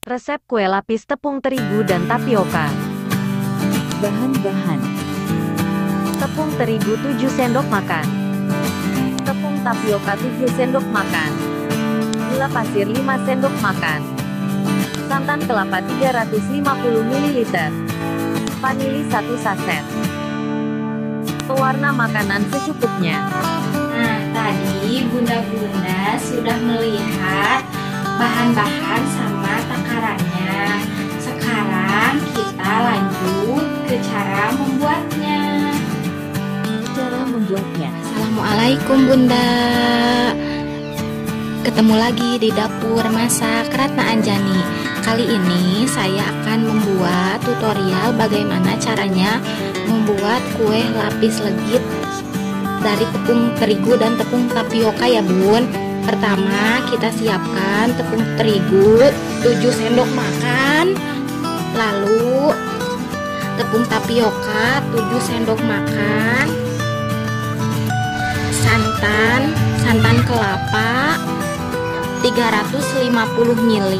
Resep kue lapis tepung terigu dan tapioka. Bahan-bahan Tepung terigu 7 sendok makan. Tepung tapioka 7 sendok makan. Gula pasir 5 sendok makan. Santan kelapa 350 ml. Vanili 1 saset. Pewarna makanan secukupnya. Nah, tadi bunda-bunda sudah melihat bahan-bahan sama takarannya. Sekarang kita lanjut ke cara membuatnya. Cara membuatnya Assalamualaikum bunda Ketemu lagi di dapur masak Ratna Anjani Kali ini saya akan membuat tutorial bagaimana caranya membuat kue lapis legit dari tepung terigu dan tepung tapioka ya bun Pertama kita siapkan tepung terigu 7 sendok makan. Lalu tepung tapioka 7 sendok makan. Santan santan kelapa 350 ml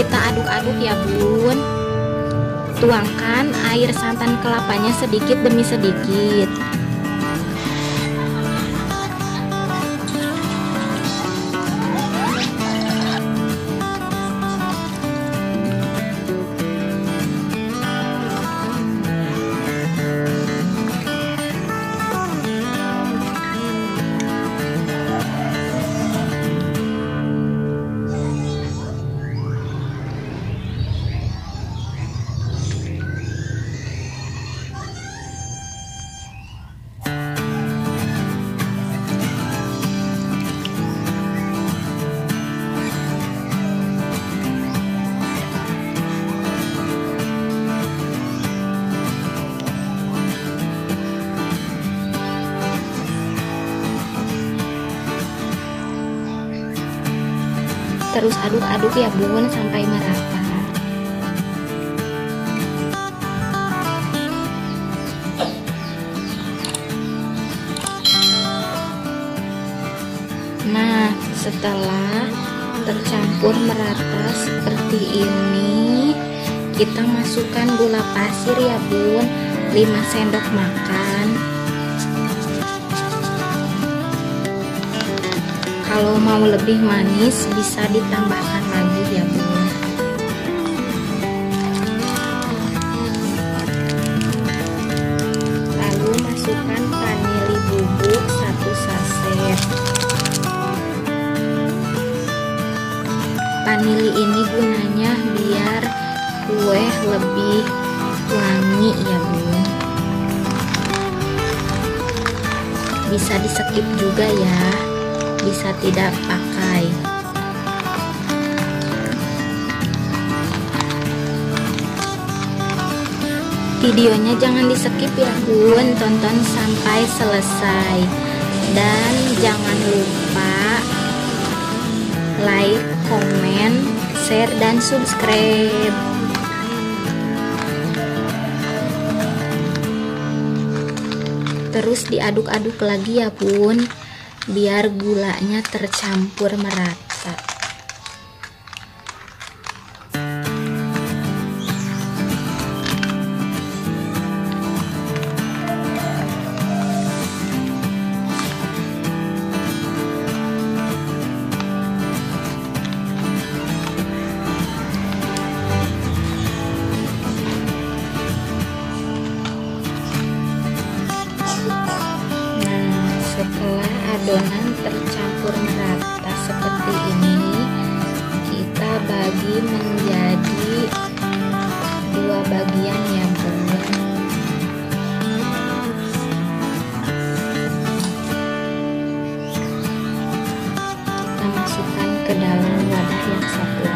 kita aduk-aduk ya bun. Tuangkan air santan kelapanya sedikit demi sedikit terus aduk-aduk ya bun sampai merata Nah, setelah tercampur merata seperti ini, kita masukkan gula pasir ya, Bun. 5 sendok makan. Kalau mau lebih manis bisa ditambahkan lagi ya, Bun. Lalu masukkan vanili bubuk 1 saset. vanili ini gunanya biar kue lebih wangi ya bun bisa di skip juga ya bisa tidak pakai. Videonya jangan di skip ya bun. Tonton sampai selesai. Dan jangan lupa like, komen, share, dan subscribe. Terus diaduk-aduk lagi ya bun, biar gulanya tercampur merata. Adonan tercampur merata seperti ini, kita bagi menjadi dua bagian ya, Bun. Kita masukkan ke dalam wadah yang satu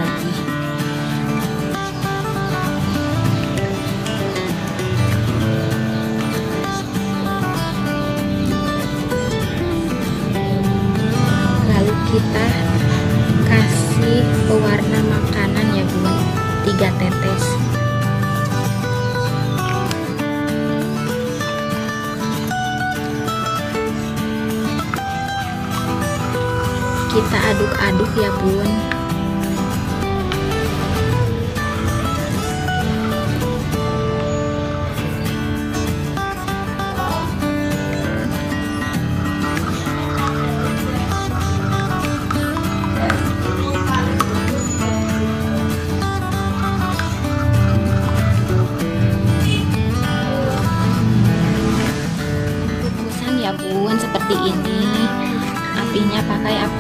kita aduk-aduk ya bun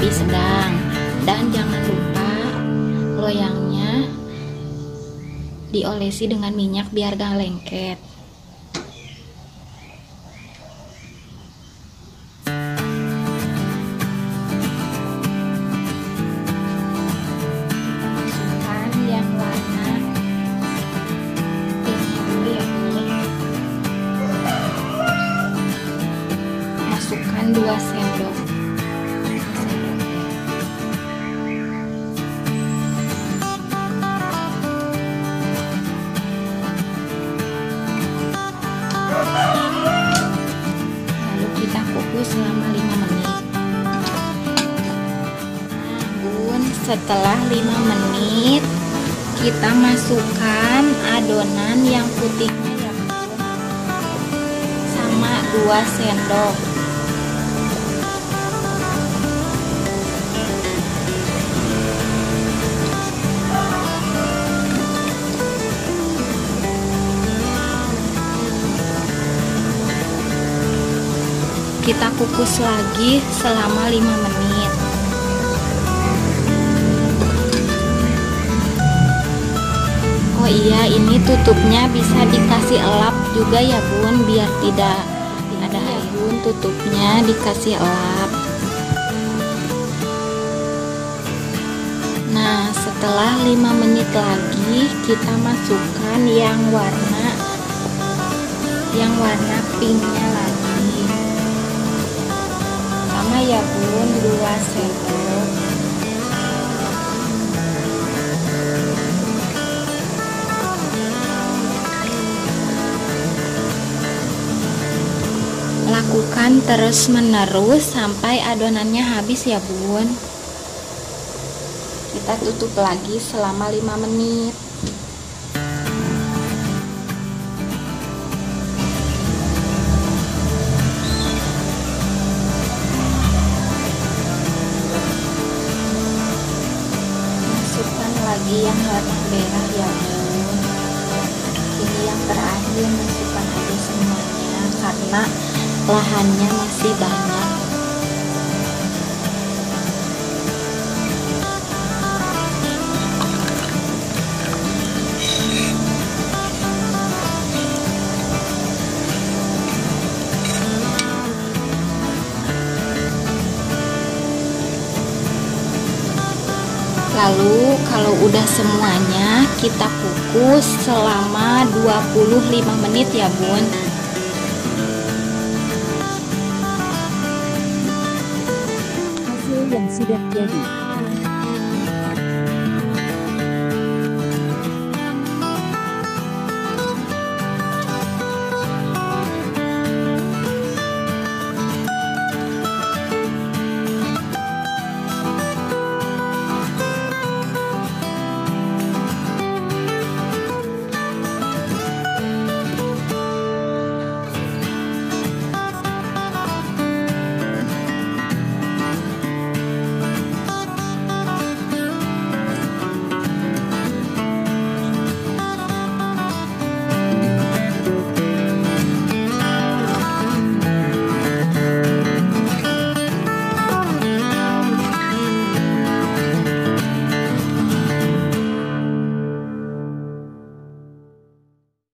api sedang dan jangan lupa loyangnya diolesi dengan minyak biar gak lengket. Masukkan 2 sendok setelah 5 menit kita masukkan adonan yang putihnya ya sama 2 sendok. Kita kukus lagi selama 5 menit Oh iya ini tutupnya bisa dikasih elap juga ya bun biar tidak ada air. Bun tutupnya dikasih elap. Nah setelah 5 menit lagi kita masukkan yang warna yang warna pinknya lagi. Sama ya bun 2 sendok terus menerus sampai adonannya habis ya bun. Kita tutup lagi selama 5 menit. Masukkan lagi yang warna merah ya bun. Ini yang terakhir masukkan aja semuanya karena lahannya masih banyak. Lalu kalau udah semuanya kita kukus selama 25 menit ya bun yang sudah jadi.